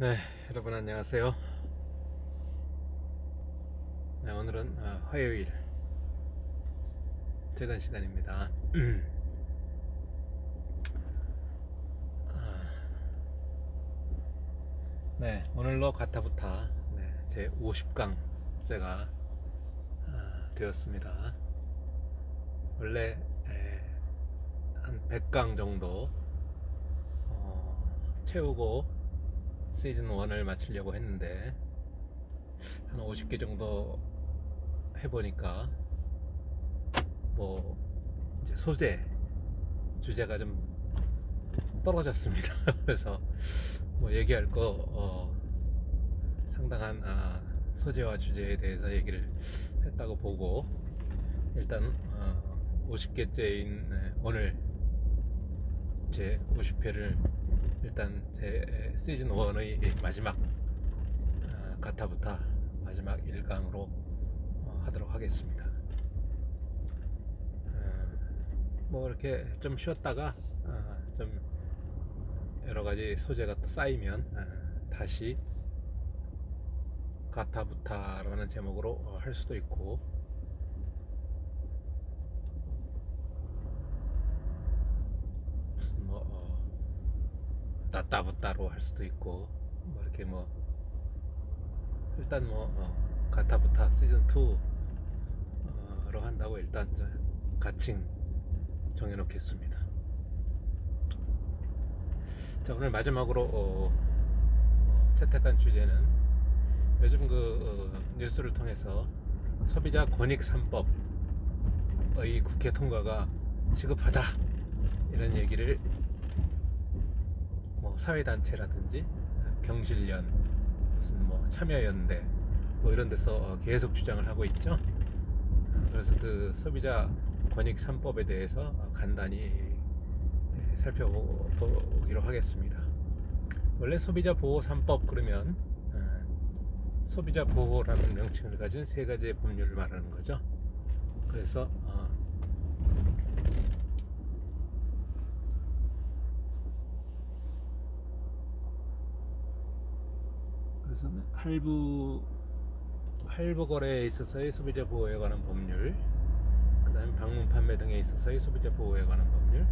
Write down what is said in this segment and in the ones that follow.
네, 여러분 안녕하세요. 네, 오늘은 어, 화요일 퇴근 시간입니다. 아, 네, 오늘로 가타부타 네, 제 50강째가 아, 되었습니다. 원래 에, 한 100강 정도 어, 채우고 시즌 1을 마치려고 했는데 한 50개 정도 해보니까 뭐 이제 소재 주제가 좀 떨어졌습니다. 그래서 뭐 얘기할 거 어, 상당한 아, 소재와 주제에 대해서 얘기를 했다고 보고 일단 어, 50개째인 오늘 제 50회를 일단 제 시즌 1의 마지막 어, 가타부타 마지막 1강으로 어, 하도록 하겠습니다. 어, 뭐 이렇게 좀 쉬었다가 어, 좀 여러 가지 소재가 또 쌓이면 어, 다시 가타부타라는 제목으로 어, 할 수도 있고 무슨 뭐 어, 따따부따로 할 수도 있고 뭐 이렇게 뭐 일단 뭐 어, 가타부타 시즌 2로 한다고 일단 저 가칭 정해놓겠습니다. 자 오늘 마지막으로 어, 어, 채택한 주제는 요즘 그 어, 뉴스를 통해서 소비자 권익 3법의 국회 통과가 시급하다 이런 얘기를 뭐 사회단체라든지 경실련 무슨 뭐 참여연대 뭐 이런 데서 어, 계속 주장을 하고 있죠. 그래서 그 소비자 권익 3법에 대해서 어, 간단히 예, 살펴보기로 하겠습니다. 원래 소비자 보호 3법 그러면 어, 소비자 보호라는 명칭을 가진 세 가지의 법률을 말하는 거죠. 그래서 어, 그래서 할부 할부 거래에 있어서의 소비자 보호에 관한 법률, 그다음에 방문 판매 등에 있어서의 소비자 보호에 관한 법률,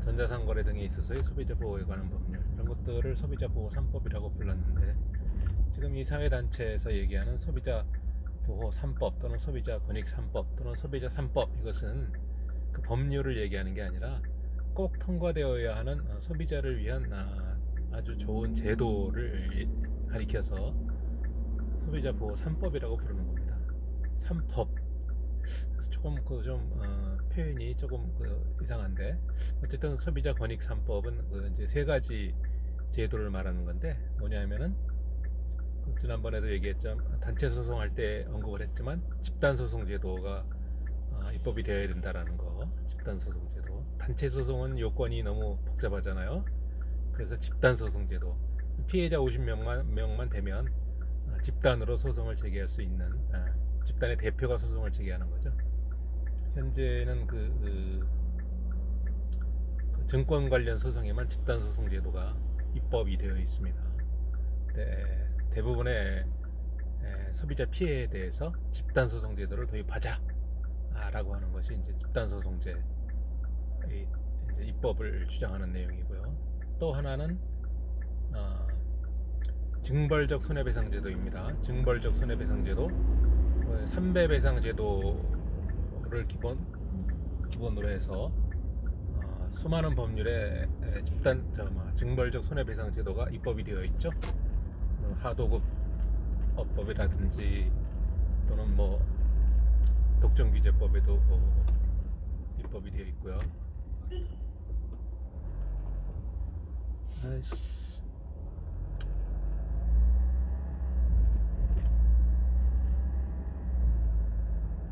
전자상 거래 등에 있어서의 소비자 보호에 관한 법률 이런 것들을 소비자 보호 3법이라고 불렀는데 지금 이 사회 단체에서 얘기하는 소비자 보호 3법 또는 소비자 권익 3법 또는 소비자 3법 이것은 그 법률을 얘기하는 게 아니라 꼭 통과되어야 하는 어, 소비자를 위한 아, 아주 좋은 제도를 가리켜서 소비자 보호 3법이라고 부르는 겁니다. 3법. 조금 그 좀 어, 표현이 조금 그 이상한데 어쨌든 소비자 권익 3법은 그 이제 세 가지 제도를 말하는 건데 뭐냐면은 그 지난번에도 얘기했죠 단체 소송할 때 언급을 했지만 집단 소송 제도가 어, 입법이 되어야 된다라는 거. 집단 소송 제도. 단체 소송은 요건이 너무 복잡하잖아요. 그래서 집단 소송 제도 피해자 50명만 명만 되면 어, 집단으로 소송을 제기할 수 있는 어, 집단의 대표가 소송을 제기하는 거죠. 현재는 그, 그, 그 증권 관련 소송에만 집단 소송 제도가 입법이 되어 있습니다. 네, 대부분의 에, 소비자 피해에 대해서 집단 소송 제도를 도입하자라고 하는 것이 이제 집단 소송제 입법을 주장하는 내용이고요. 또 하나는 어, 징벌적 손해배상제도입니다. 징벌적 손해배상제도, 어, 삼배배상제도를 기본 기본으로 해서 어, 수많은 법률에 에, 집단 저, 뭐, 징벌적 손해배상제도가 입법이 되어 있죠. 어, 하도급 업법이라든지 또는 뭐 독점규제법에도 어, 입법이 되어 있고요. 아이씨.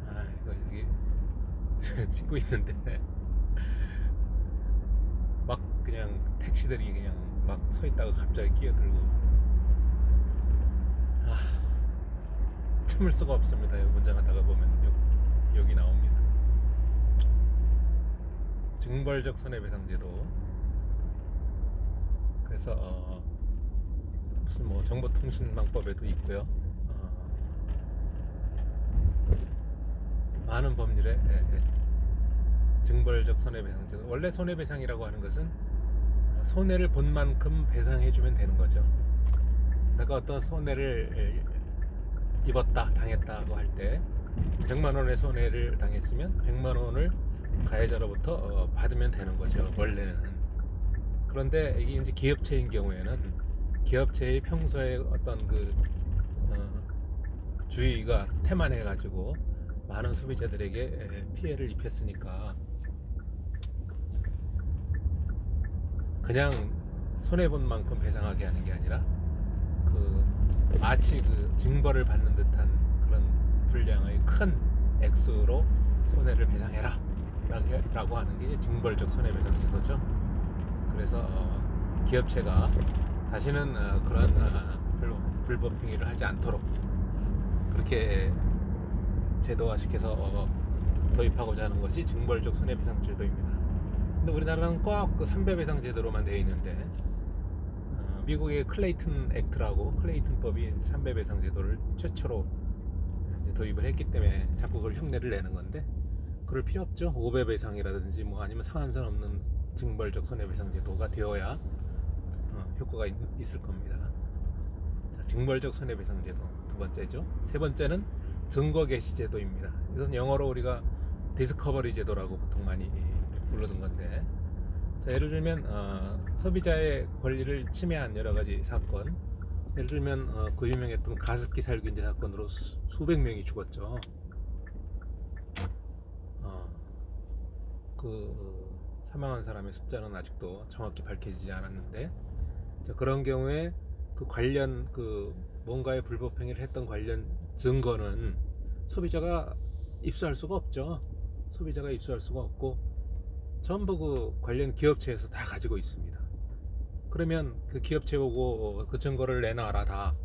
아 이거 여기 찍고 있는데 막 그냥 택시들이 그냥 막 서 있다가 갑자기 끼어들고 아 참을 수가 없습니다 운전하다가 보면 여, 여기 나옵니다 징벌적 손해배상제도 그래서 어, 무슨 뭐 정보통신망법에도 있고요. 어, 많은 법률에 예, 예. 증벌적 손해배상제도 원래 손해배상이라고 하는 것은 손해를 본 만큼 배상해주면 되는 거죠. 내가 어떤 손해를 예, 입었다, 당했다고 할 때 100만 원의 손해를 당했으면 100만 원을 가해자로부터 어, 받으면 되는 거죠. 원래는. 그런데 이게 이제 기업체인 경우에는 기업체의 평소에 어떤 그 어, 주의가 태만해 가지고 많은 소비자들에게 에, 피해를 입혔으니까 그냥 손해 본 만큼 배상하게 하는 게 아니라 그 마치 그 징벌을 받는 듯한 그런 분량의 큰 액수로 손해를 배상해라 라고 하는 게 징벌적 손해배상 제도죠. 그래서 어, 기업체가 다시는 어, 그런 어, 불- 불법 행위를 하지 않도록 그렇게 제도화시켜서 어, 도입하고자 하는 것이 징벌적 손해배상 제도입니다. 근데 우리나라는 꼭그 삼배배상 제도로만 되어 있는데 어, 미국의 클레이튼 액트라고 클레이튼법이 이제 삼배배상 제도를 최초로 도입을 했기 때문에 자꾸 그걸 흉내를 내는 건데 그럴 필요 없죠. 5배 배상이라든지 뭐 아니면 상한선 없는 징벌적 손해배상 제도가 되어야 어, 효과가 있, 있을 겁니다. 자, 징벌적 손해배상 제도 두 번째죠. 세 번째는 증거 개시 제도입니다. 이것은 영어로 우리가 디스커버리 제도라고 보통 많이 부르던 건데 자, 예를 들면 어, 소비자의 권리를 침해한 여러 가지 사건 예를 들면 어, 그 유명했던 가습기 살균제 사건으로 수, 수백 명이 죽었죠. 어, 그 사망한 사람의 숫자는 아직도 정확히 밝혀지지 않았는데 자, 그런 경우에 그 관련 그 뭔가의 불법 행위를 했던 관련 증거는 소비자가 입수할 수가 없죠. 소비자가 입수할 수가 없고 전부 그 관련 기업체에서 다 가지고 있습니다. 그러면 그 기업체 보고 그 증거를 내놔라 다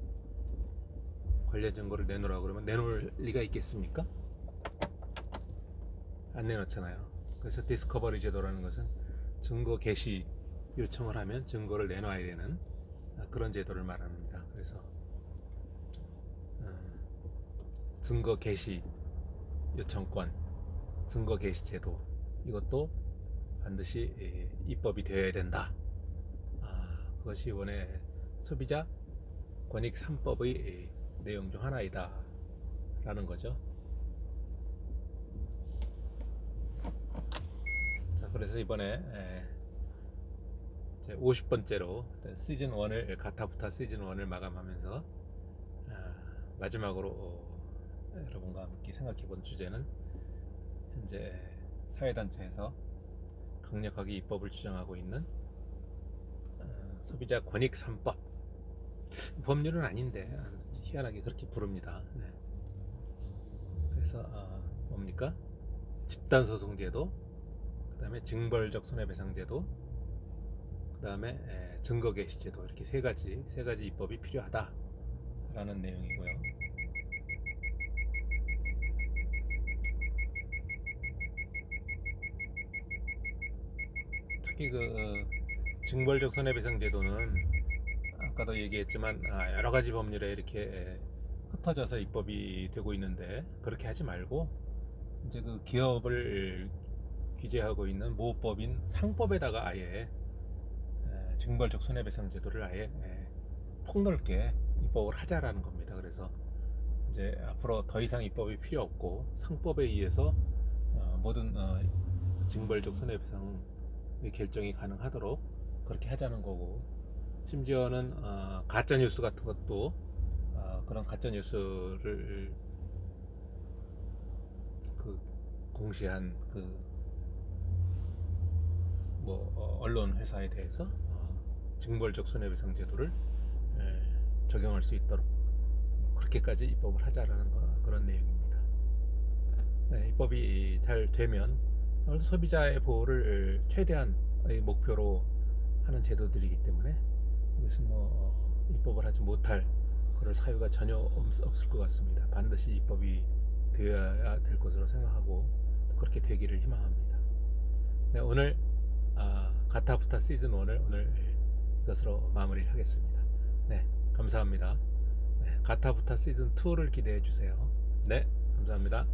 관련 증거를 내놓으라 그러면 내놓을 리가 있겠습니까? 안 내놓잖아요. 그래서 디스커버리 제도라는 것은 증거 개시 요청을 하면 증거를 내놔야 되는 그런 제도를 말합니다. 그래서 어, 증거 개시 요청권, 증거 개시 제도 이것도 반드시 예, 입법이 되어야 된다. 아, 그것이 이번에 소비자 권익 3법의 예, 내용 중 하나이다. 라는 거죠. 자, 그래서 이번에 예, 제 50번째로 시즌 1을 가타부타 시즌 1을 마감하면서 아, 마지막으로 어, 여러분과 함께 생각해 본 주제는 현재 사회단체에서 강력하게 입법을 주장하고 있는 어, 소비자 권익 3법 법률은 아닌데 희한하게 그렇게 부릅니다. 네. 그래서 어, 뭡니까 집단 소송제도, 그 다음에 징벌적 손해배상제도, 그 다음에 증거개시제도 이렇게 세 가지 세 가지 입법이 필요하다라는 내용이고요. 특히 그 어, 징벌적 손해배상 제도는 아까도 얘기했지만 아, 여러 가지 법률에 이렇게 에, 흩어져서 입법이 되고 있는데 그렇게 하지 말고 이제 그 기업을 규제하고 있는 모법인 상법에다가 아예 에, 징벌적 손해배상 제도를 아예 에, 폭넓게 입법을 하자라는 겁니다. 그래서 이제 앞으로 더 이상 입법이 필요 없고 상법에 의해서 어, 모든 어, 징벌적 손해배상의 결정이 가능하도록 그렇게 하자는 거고 심지어는 어, 가짜 뉴스 같은 것도 어, 그런 가짜 뉴스를 그 공시한 그 뭐 언론 회사에 대해서 어, 징벌적 손해배상 제도를 에, 적용할 수 있도록 그렇게까지 입법을 하자라는 거, 그런 내용입니다. 네, 입법이 잘 되면 소비자의 보호를 최대한의 목표로 하는 제도들이기 때문에 이것은 뭐 어, 입법을 하지 못할 그럴 사유가 전혀 없, 없을 것 같습니다. 반드시 입법이 되어야 될 것으로 생각하고 그렇게 되기를 희망합니다. 네, 오늘 아, 가타부타 시즌 1을 오늘 이것으로 마무리를 하겠습니다. 네, 감사합니다. 네, 가타부타 시즌 2를 기대해 주세요. 네, 감사합니다.